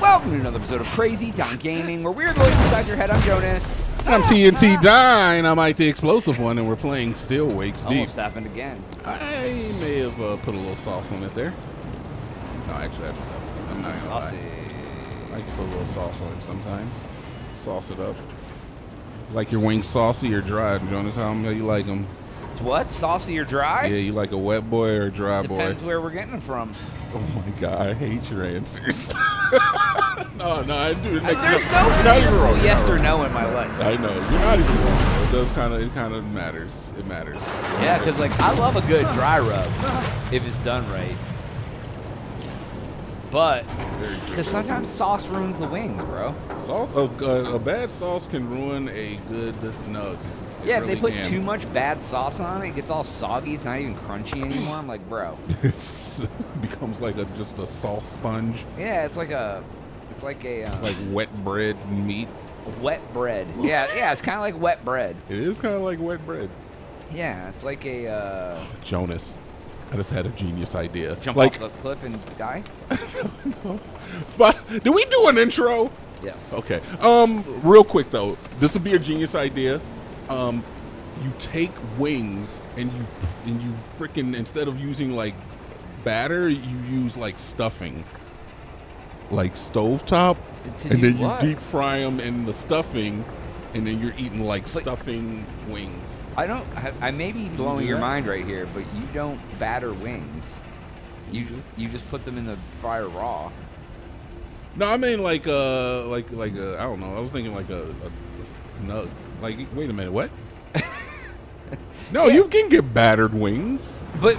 Welcome to another episode of Crazy Town Gaming, where we're the voice inside your head. I'm Jonaas. I'm TnT Dinomight, the explosive one, and we're playing Still Wakes Deep. Almost happened again. I may have uh, put a little sauce on it there. No, actually, that's, I'm not gonna Saucy. lie. I like to put a little sauce on it sometimes. Sauce it up. Like your wings saucy or dry, Jonaas? How do you like them? What? Saucy or dry? Yeah, you like a wet boy or a dry Depends boy? Depends where we're getting them from. Oh my god, I hate your answers. no, no, I do. Uh, there's no You're not even simple wrong. yes or no in my life. I know you're not even wrong. It does kind of, it kind of matters. It matters. Yeah, because like I love a good dry rub if it's done right. But because sometimes sauce ruins the wings, bro. Sauce, a, a, a bad sauce can ruin a good nug. Yeah, if they put can. too much bad sauce on it, it gets all soggy. It's not even crunchy anymore. I'm like, bro. it becomes like a just a sauce sponge, Yeah, it's like a, it's like a uh, like wet bread meat. wet bread. Yeah, yeah, it's kind of like wet bread. It is kind of like wet bread. Yeah, it's like a uh, Jonaas, I just had a genius idea. jump like, off the cliff and die. but did we do an intro? Yes. Okay. Um, real quick though, this would be a genius idea. Um, you take wings and you and you freaking instead of using like batter, you use like stuffing, like stovetop, To and do then you what? deep fry them in the stuffing, and then you're eating like But- stuffing wings. I don't. I, I may be blowing your that? mind right here, but you don't batter wings. You you just put them in the fryer raw. No, I mean like uh like like uh, I don't know. I was thinking like a, a nug. Like wait a minute, what? no, Yeah. you can get battered wings. But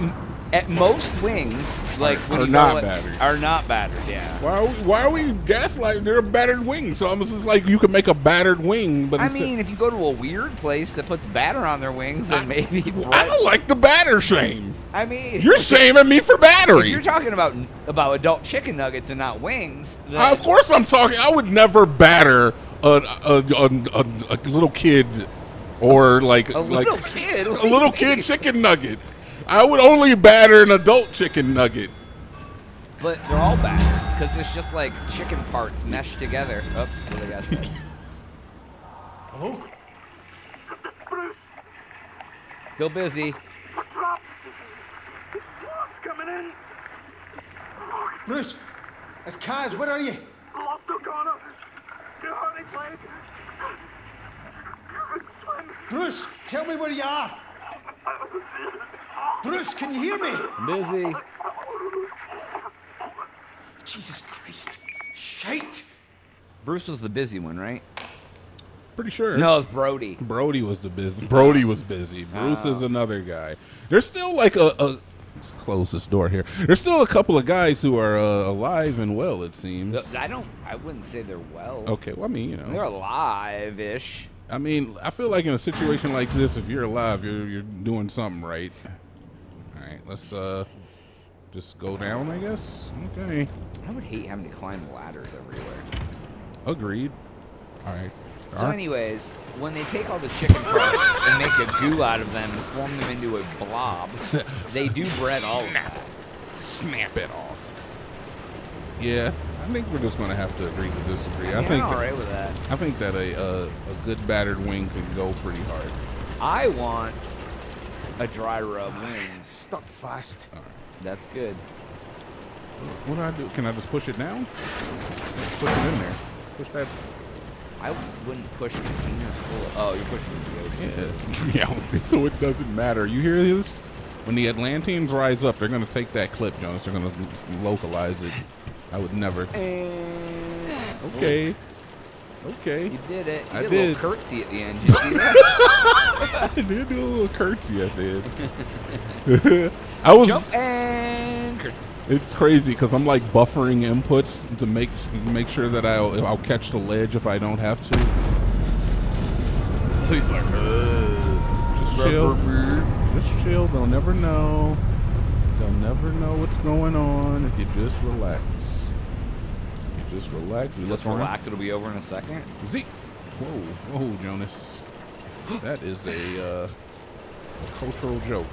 at most wings, like when Are you not battered. are not battered. Yeah. Why are we, why are we gaslighting? They're battered wings. So it's just like you can make a battered wing, but I mean, if you go to a weird place that puts batter on their wings, then maybe. I don't like the batter shame. I mean, You're shaming me for if battery. you're talking about about adult chicken nuggets and not wings, then Uh, of course, I'm talking. I would never batter a a, a, a, a little kid or like a like little kid, a little kid chicken nugget. I would only batter an adult chicken nugget. But they're all battered because it's just like chicken parts meshed together. Oh, what did I gotta say? Hello? Bruce, Still busy. we're trapped. What's coming in? Bruce! It's Caz, where are you? Bruce, tell me where you are! Bruce, can you hear me? Busy. Jesus Christ. Shite! Bruce was the busy one, right? Pretty sure. No, it's Brody. Brody was the busy. Brody was busy. Bruce is Oh. another guy. There's still like a, a close this door here. There's still a couple of guys who are uh, alive and well. It seems. I don't. I wouldn't say they're well. Okay. Well, I mean, you know. They're alive-ish. I mean, I feel like in a situation like this, if you're alive, you're you're doing something right. All right, let's uh just go down, I guess. Okay, I would hate having to climb ladders everywhere. agreed. All right. So, anyways, when they take all the chicken parts and make a goo out of them and form them into a blob, they do bread all of snap it off. Yeah, I think we're just gonna have to agree to disagree. I, Yeah, think I'm that, all right with that. I think that a uh, a good battered wing could go pretty hard. I want a dry rub wing. Stuck fast. That's good. What do I do? Can I just push it down? Push it in there. Push that. I wouldn't push a container full of. Oh, you're pushing the ocean. Yeah, yeah. So it doesn't matter. You hear this? When the Atlanteans rise up, they're gonna take that clip, Jonaas. They're gonna localize it. I would never. Eh. Okay. Okay. You did it. You I did, a did. little curtsy at the end. Did you see that? I did do a little curtsy. I did. I was. Jump and curtsy. It's crazy because I'm like buffering inputs to make to make sure that I'll I'll catch the ledge if I don't have to. He's like, Just chill. Just chill. They'll never know. They'll never know what's going on if you just relax. Just relax. You just around. relax. It'll be over in a second. Zeke. Whoa, whoa, Jonaas. That is a, uh, a cultural joke.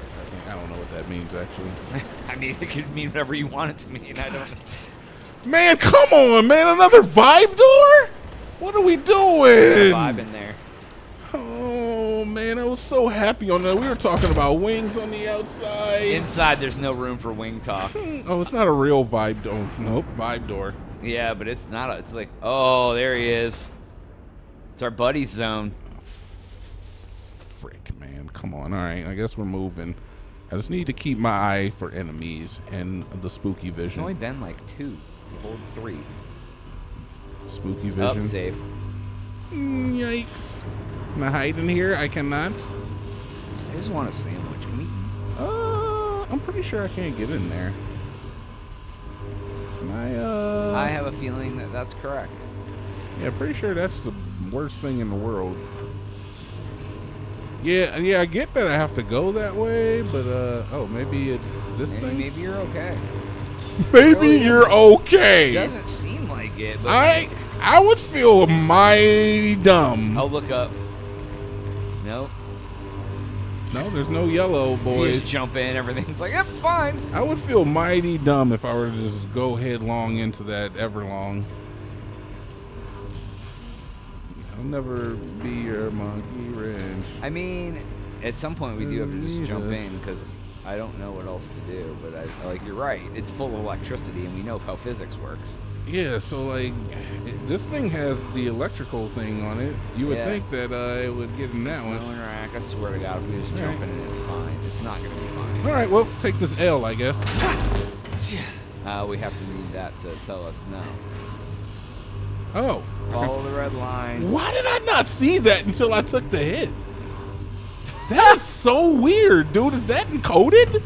I don't know what that means actually. I mean, it could mean whatever you want it to mean. I don't. Man, come on, man! Another vibe door? What are we doing? Vibe in there. Oh man, I was so happy on that. We were talking about wings on the outside. Inside, there's no room for wing talk. oh, it's not a real vibe door. Nope, vibe door. Yeah, but it's not. A, it's like, oh, there he is. It's our buddy zone. Frick, man. Come on. All right, I guess we're moving. I just need to keep my eye for enemies and the spooky It's vision. only been like two. Hold three. Spooky Up, vision. save. Mm, yikes. Can I hide in here? I cannot. I just want a sandwich. Can we eat? Uh, I'm pretty sure I can't get in there. I, uh... I have a feeling that that's correct. Yeah, pretty sure that's the worst thing in the world. Yeah, yeah, I get that I have to go that way, but uh oh, maybe it's this Maybe, thing. maybe you're okay. Maybe really you're It okay. doesn't seem like it, but I I would feel mighty dumb. I'll look up. Nope. No, there's no yellow, You boys. just jump in. Everything's like, yep, fine. I would feel mighty dumb if I were to just go headlong into that Everlong. I'll never be your monkey wrench. I mean, at some point we do have to just jump in because I don't know what else to do. But I like you're right. It's full of electricity, and we know how physics works. Yeah, so like it- this thing has the electrical thing on it. You would Yeah. think that uh, it would get in that There's one. no interact. I swear to God, if we just jump in and it's fine. It's not gonna be fine. All right, well, take this L, I guess. Uh, we have to need that to tell us no. Oh, Follow the red line. why did I not see that until I took the hit? That is so weird, dude. Is that encoded?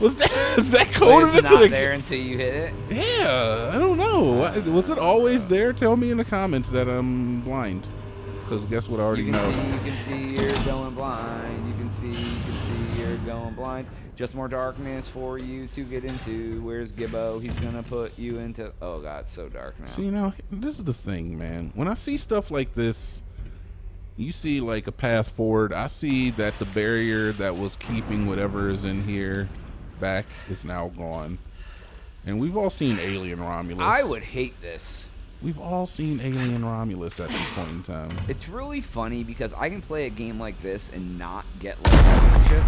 Was that is that But coded it's not the? there until you hit it. Yeah, I don't know. Why- Was it always there? Tell me in the comments that I'm blind. Because guess what? I already You can know. see, you can see you're going blind. You can see, you can see you're going blind. Just more darkness for you to get into. Where's Gibbo? He's gonna put you into. Oh God, it's so dark now. See now, this is the thing, man. When I see stuff like this, you see like a path forward. I see that the barrier that was keeping whatever is in here back is now gone. And we've all seen Alien Romulus. I would hate this. We've all seen Alien Romulus at this point in time. It's really funny because I can play a game like this and not get like anxious.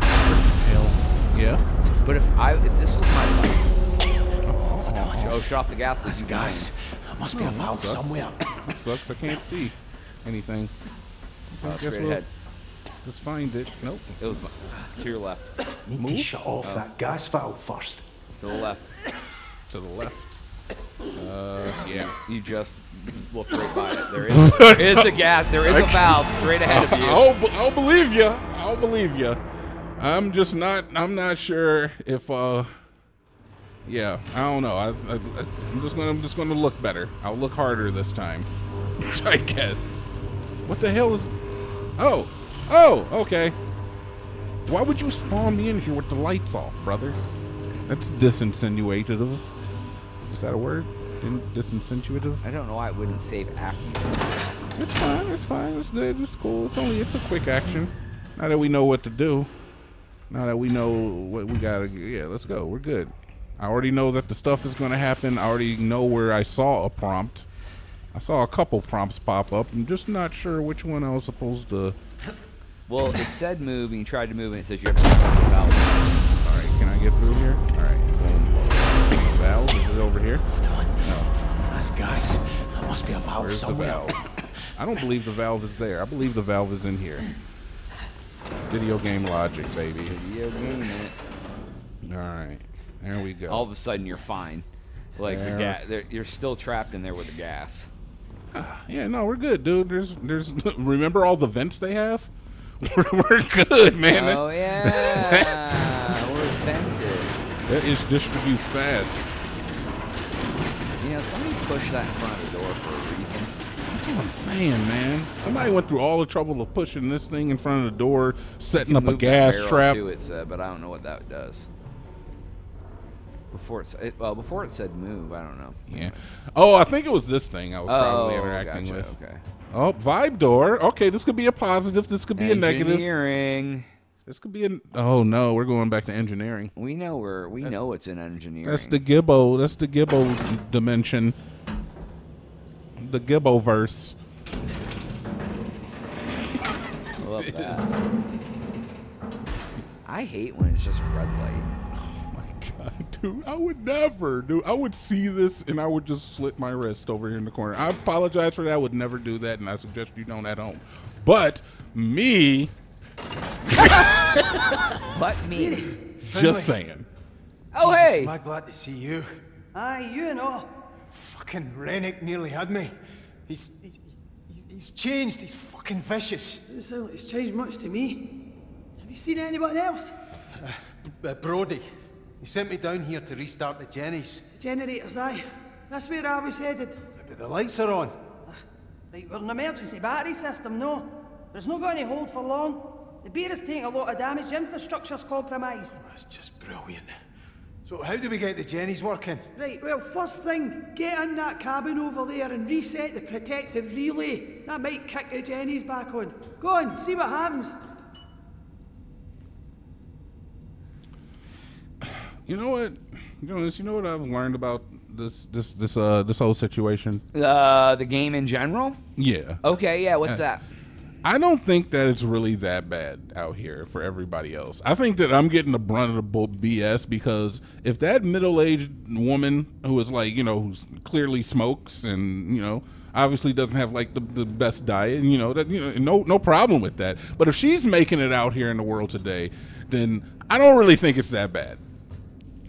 Yeah. But if I if this was my life, oh, oh shut off the gas. This leak. gas. There must be a valve sucks. somewhere. Sucks. I can't see anything. Oh, Guess straight we'll ahead. Just find it. Nope. It was my, to your left. Need Move? to shut off that gas valve first. To the left. To the left. Uh, yeah. You just looked right by it. There is, there is a gas. There is a valve straight ahead of you. I'll, be- I'll believe you. I'll believe you. I'm just not. I'm not sure if. uh Yeah, I don't know. I, I, I'm just gonna. I'm just gonna look better. I'll look harder this time. I guess. What the hell is? Oh, oh, okay. Why would you spawn me in here with the lights off, brother? That's disinsinuative. Is that a word? In- Disinsinuative? I don't know why it wouldn't save after you. It's fine. It's fine. It's good. It's cool. It's only. It's a quick action. Now that we know what to do. Now that we know what we gotta. Yeah, let's go. We're good. I already know that the stuff is gonna happen. I already know where I saw a prompt. I saw a couple prompts pop up. I'm just not sure which one I was supposed to. Well, it said move, and you tried to move, and it says you have to open the valve. All right. Can I get through here? All right. Valve. Is it over here? Hold on. No. That's gas. There must be a valve Where's the valve? I don't believe the valve is there. I believe the valve is in here. Video game logic, baby. Video game it. All right, there we go. All of a sudden, you're fine. Like the gas, you're still trapped in there with the gas. yeah, no, we're good, dude. There's, there's. Remember all the vents they have? We're, good, man. Oh yeah, we're vented. that is distributes fast. You know, somebody pushed that in front of the door for a reason. That's what I'm saying, man. Somebody went through all the trouble of pushing this thing in front of the door, setting up a gas trap. Too, it said, but I don't know what that does. Before it, it well, before it said move, I don't know. Yeah. Oh, I think it was this thing I was probably Oh, interacting gotcha, with. Okay. Oh, vibe door. Okay, this could be a positive. This could be a negative. Engineering. This could be an. Oh no, we're going back to engineering. We know we're we know it's in engineering. That's the Gibbo. That's the Gibbo dimension. The Gibbo verse. I love that. I hate when it's just red light. My god, dude! I would never, dude. I would see this and I would just slit my wrist over here in the corner. I apologize for that. I would never do that, and I suggest you don't at home. But me, But me. Just saying. Oh Jesus, hey. Am I glad to see you? Aye, you know. Fucking Rennick nearly had me. He's, he's, he's, he's changed. He's fucking vicious. Doesn't sound like it's changed much to me. Have you seen anyone else? Uh, Brody, he sent me down here to restart the Jennies. The generators, aye. That's where I was headed. But the lights are on. Right, we're an emergency battery system, no. It's not going to hold for long. The Beira's taking a lot of damage, the infrastructure's compromised. That's just brilliant. So how do we get the Jennies working? Right, well, first thing, get in that cabin over there and reset the protective relay. That might kick the Jennies back on. Go on, see what happens. You know what, Jonaas? You know what I've learned about this this this uh this whole situation? Uh, the game in general. Yeah. Okay, yeah. What's that? I don't think that it's really that bad out here for everybody else. I think that I'm getting the brunt of the bull BS because if that middle-aged woman who is like, you know, who's clearly smokes and, you know, obviously doesn't have like the, the best diet, you know, that you know, no no problem with that. But if she's making it out here in the world today, then I don't really think it's that bad.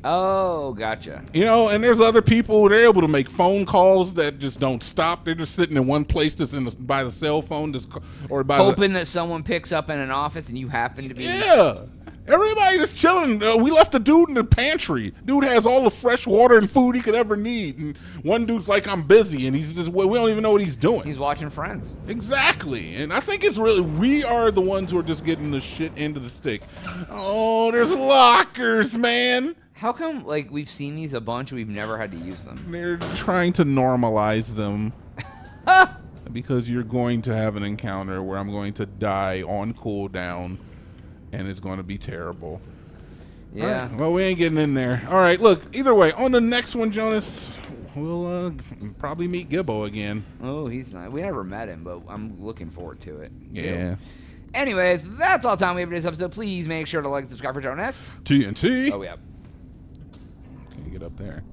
Oh, gotcha. You know, and there's other people they're able to make phone calls that just don't stop. They're just sitting in one place, just in the, by the cell phone, just or by the, Hoping that someone picks up in an office and you happen to be. Yeah. Everybody just chilling. Uh, we left a dude in the pantry. Dude has all the fresh water and food he could ever need. And one dude's like, I'm busy. And he's just, we don't even know what he's doing. He's watching Friends. exactly. And I think it's really, we are the ones who are just getting the shit into the stick. Oh, there's lockers, man. How come like we've seen these a bunch, we've never had to use them? They're trying to normalize them. because you're going to have an encounter where I'm going to die on cooldown. And it's going to be terrible. Yeah. right, Well, we ain't getting in there. All right. Look. Either way, on the next one, Jonaas, we'll uh, probably meet Gibbo again. Oh, he's not. We never met him, but I'm looking forward to it. Yeah. Anyways, that's all time we have for this episode. Please make sure to like and subscribe for Jonaas. TNT. Oh yeah. Get up there?